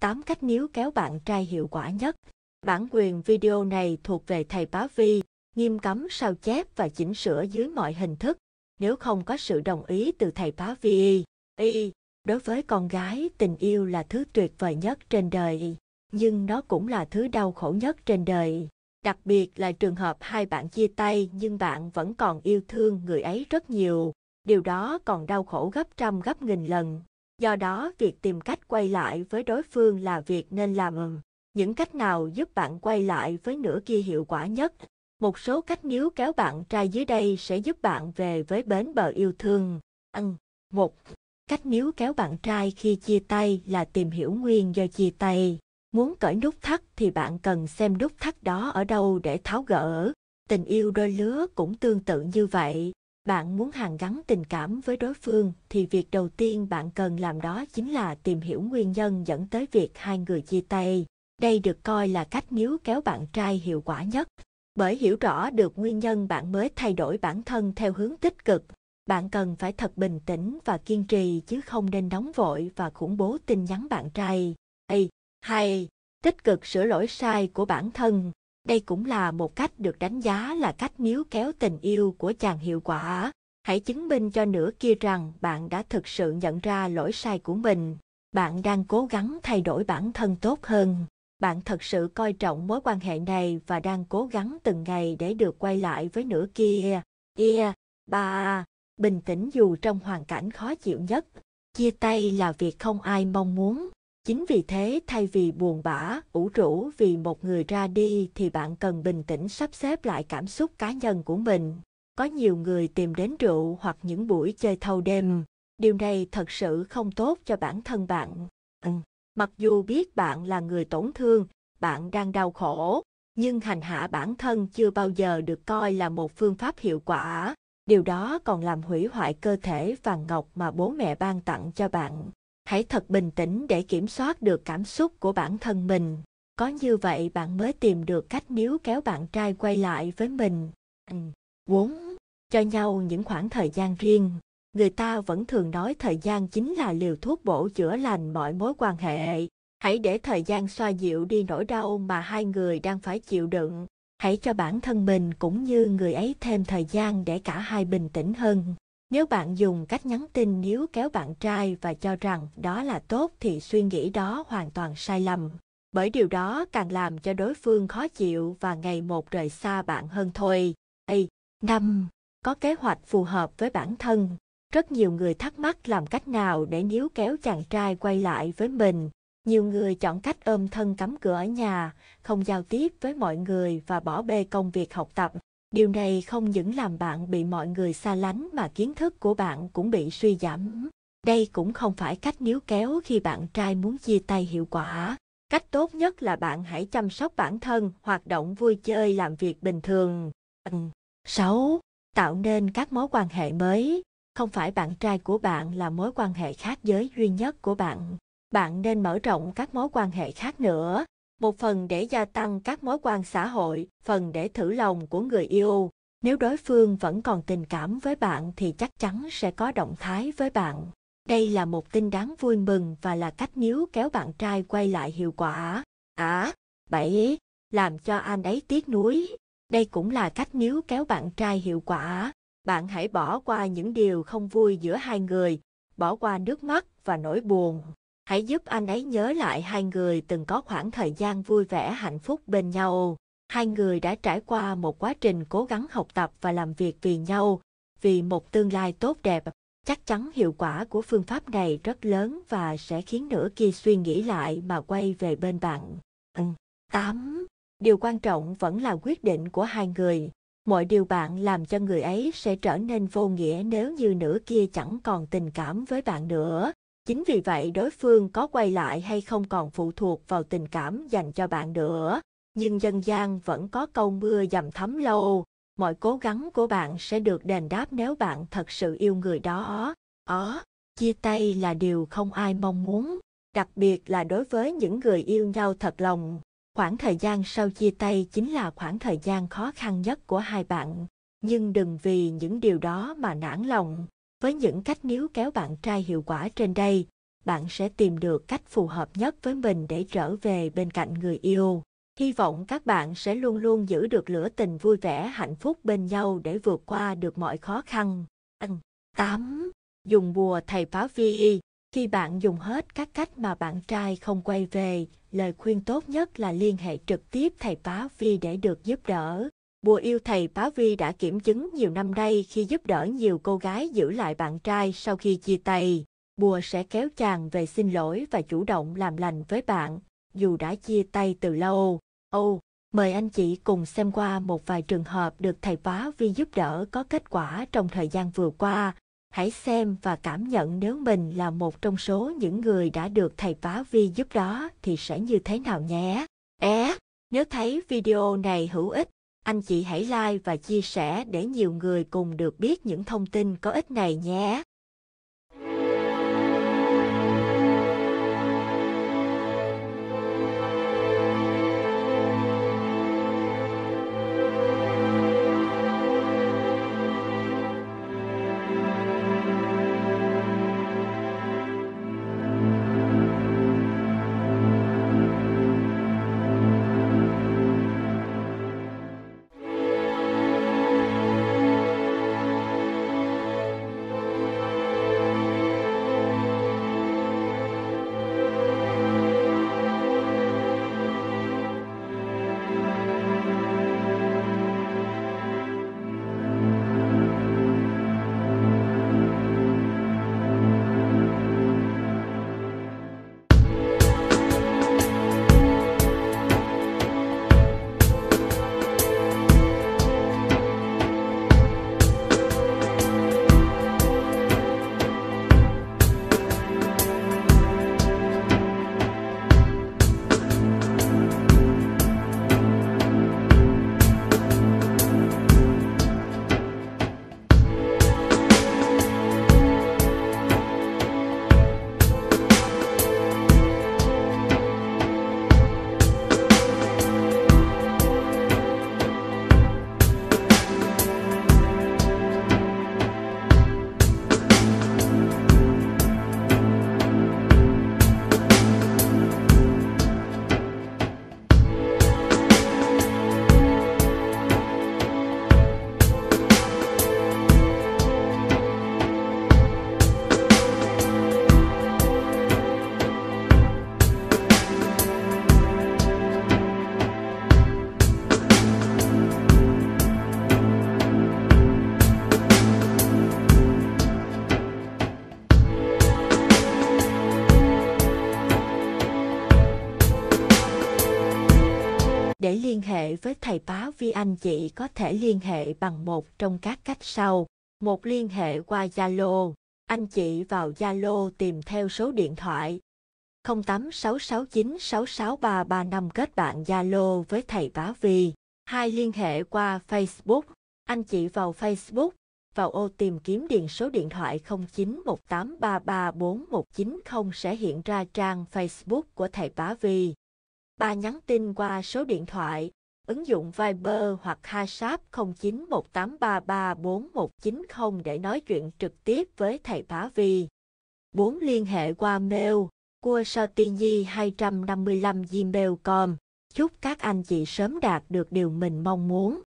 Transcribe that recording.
8 cách níu kéo bạn trai hiệu quả nhất. Bản quyền video này thuộc về thầy Bá Vi, nghiêm cấm sao chép và chỉnh sửa dưới mọi hình thức, nếu không có sự đồng ý từ thầy Bá Vi. Y, đối với con gái, tình yêu là thứ tuyệt vời nhất trên đời, nhưng nó cũng là thứ đau khổ nhất trên đời. Đặc biệt là trường hợp hai bạn chia tay nhưng bạn vẫn còn yêu thương người ấy rất nhiều. Điều đó còn đau khổ gấp trăm gấp nghìn lần. Do đó, việc tìm cách quay lại với đối phương là việc nên làm. Những cách nào giúp bạn quay lại với nửa kia hiệu quả nhất? Một số cách níu kéo bạn trai dưới đây sẽ giúp bạn về với bến bờ yêu thương. Ăn. Một. Cách níu kéo bạn trai khi chia tay là tìm hiểu nguyên do chia tay. Muốn cởi nút thắt thì bạn cần xem nút thắt đó ở đâu để tháo gỡ. Tình yêu đôi lứa cũng tương tự như vậy. Bạn muốn hàn gắn tình cảm với đối phương thì việc đầu tiên bạn cần làm đó chính là tìm hiểu nguyên nhân dẫn tới việc hai người chia tay. Đây được coi là cách níu kéo bạn trai hiệu quả nhất. Bởi hiểu rõ được nguyên nhân bạn mới thay đổi bản thân theo hướng tích cực. Bạn cần phải thật bình tĩnh và kiên trì chứ không nên nóng vội và khủng bố tin nhắn bạn trai. Ê, hay, tích cực sửa lỗi sai của bản thân. Đây cũng là một cách được đánh giá là cách níu kéo tình yêu của chàng hiệu quả. Hãy chứng minh cho nửa kia rằng bạn đã thực sự nhận ra lỗi sai của mình. Bạn đang cố gắng thay đổi bản thân tốt hơn. Bạn thật sự coi trọng mối quan hệ này và đang cố gắng từng ngày để được quay lại với nửa kia. Yeah, ba, bình tĩnh dù trong hoàn cảnh khó chịu nhất. Chia tay là việc không ai mong muốn. Chính vì thế thay vì buồn bã, ủ rũ vì một người ra đi thì bạn cần bình tĩnh sắp xếp lại cảm xúc cá nhân của mình. Có nhiều người tìm đến rượu hoặc những buổi chơi thâu đêm. Điều này thật sự không tốt cho bản thân bạn. Ừ. Mặc dù biết bạn là người tổn thương, bạn đang đau khổ, nhưng hành hạ bản thân chưa bao giờ được coi là một phương pháp hiệu quả. Điều đó còn làm hủy hoại cơ thể vàng ngọc mà bố mẹ ban tặng cho bạn hãy thật bình tĩnh để kiểm soát được cảm xúc của bản thân mình có như vậy bạn mới tìm được cách níu kéo bạn trai quay lại với mình 4. Cho nhau những khoảng thời gian riêng. Người ta vẫn thường nói thời gian chính là liều thuốc bổ chữa lành mọi mối quan hệ. Hãy để thời gian xoa dịu đi nỗi đau mà hai người đang phải chịu đựng. Hãy cho bản thân mình cũng như người ấy thêm thời gian để cả hai bình tĩnh hơn. Nếu bạn dùng cách nhắn tin níu kéo bạn trai và cho rằng đó là tốt thì suy nghĩ đó hoàn toàn sai lầm. Bởi điều đó càng làm cho đối phương khó chịu và ngày một rời xa bạn hơn thôi. Ê, năm, có kế hoạch phù hợp với bản thân. Rất nhiều người thắc mắc làm cách nào để níu kéo chàng trai quay lại với mình. Nhiều người chọn cách ôm thân cắm cửa ở nhà, không giao tiếp với mọi người và bỏ bê công việc học tập. Điều này không những làm bạn bị mọi người xa lánh mà kiến thức của bạn cũng bị suy giảm. Đây cũng không phải cách níu kéo khi bạn trai muốn chia tay hiệu quả. Cách tốt nhất là bạn hãy chăm sóc bản thân, hoạt động vui chơi, làm việc bình thường. 6. Tạo nên các mối quan hệ mới. Không phải bạn trai của bạn là mối quan hệ khác giới duy nhất của bạn. Bạn nên mở rộng các mối quan hệ khác nữa, một phần để gia tăng các mối quan xã hội, phần để thử lòng của người yêu. Nếu đối phương vẫn còn tình cảm với bạn thì chắc chắn sẽ có động thái với bạn. Đây là một tin đáng vui mừng và là cách níu kéo bạn trai quay lại hiệu quả. À, bảy, làm cho anh ấy tiếc nuối. Đây cũng là cách níu kéo bạn trai hiệu quả. Bạn hãy bỏ qua những điều không vui giữa hai người, bỏ qua nước mắt và nỗi buồn. Hãy giúp anh ấy nhớ lại hai người từng có khoảng thời gian vui vẻ hạnh phúc bên nhau. Hai người đã trải qua một quá trình cố gắng học tập và làm việc vì nhau, vì một tương lai tốt đẹp. Chắc chắn hiệu quả của phương pháp này rất lớn và sẽ khiến nửa kia suy nghĩ lại mà quay về bên bạn. Ừ. 8. Điều quan trọng vẫn là quyết định của hai người. Mọi điều bạn làm cho người ấy sẽ trở nên vô nghĩa nếu như nửa kia chẳng còn tình cảm với bạn nữa. Chính vì vậy đối phương có quay lại hay không còn phụ thuộc vào tình cảm dành cho bạn nữa. Nhưng dân gian vẫn có câu mưa dầm thấm lâu, mọi cố gắng của bạn sẽ được đền đáp nếu bạn thật sự yêu người đó. Ó, chia tay là điều không ai mong muốn, đặc biệt là đối với những người yêu nhau thật lòng. Khoảng thời gian sau chia tay chính là khoảng thời gian khó khăn nhất của hai bạn. Nhưng đừng vì những điều đó mà nản lòng. Với những cách níu kéo bạn trai hiệu quả trên đây, bạn sẽ tìm được cách phù hợp nhất với mình để trở về bên cạnh người yêu. Hy vọng các bạn sẽ luôn luôn giữ được lửa tình vui vẻ hạnh phúc bên nhau để vượt qua được mọi khó khăn. 8. Dùng bùa thầy phá vi Khi bạn dùng hết các cách mà bạn trai không quay về, lời khuyên tốt nhất là liên hệ trực tiếp thầy phá Vi để được giúp đỡ. Bùa yêu thầy bá Vi đã kiểm chứng nhiều năm nay khi giúp đỡ nhiều cô gái giữ lại bạn trai sau khi chia tay. Bùa sẽ kéo chàng về xin lỗi và chủ động làm lành với bạn, dù đã chia tay từ lâu. Ô, oh, mời anh chị cùng xem qua một vài trường hợp được thầy bá Vi giúp đỡ có kết quả trong thời gian vừa qua. Hãy xem và cảm nhận nếu mình là một trong số những người đã được thầy bá Vi giúp đó thì sẽ như thế nào nhé. É, nếu thấy video này hữu ích, anh chị hãy like và chia sẻ để nhiều người cùng được biết những thông tin có ích này nhé. Để liên hệ với thầy Bá vi anh chị có thể liên hệ bằng một trong các cách sau. Một liên hệ qua Zalo. Anh chị vào Zalo tìm theo số điện thoại 0866966335 kết bạn Zalo với thầy Bá Vi. Hai liên hệ qua Facebook. Anh chị vào Facebook, vào ô tìm kiếm điền số điện thoại 0918334190 sẽ hiện ra trang Facebook của thầy Bá Vi. Ba nhắn tin qua số điện thoại, ứng dụng Viber hoặc WhatsApp 0918334190 để nói chuyện trực tiếp với thầy Bá Vi. 4. Liên hệ qua mail cua nhi 255 gmail.com Chúc các anh chị sớm đạt được điều mình mong muốn.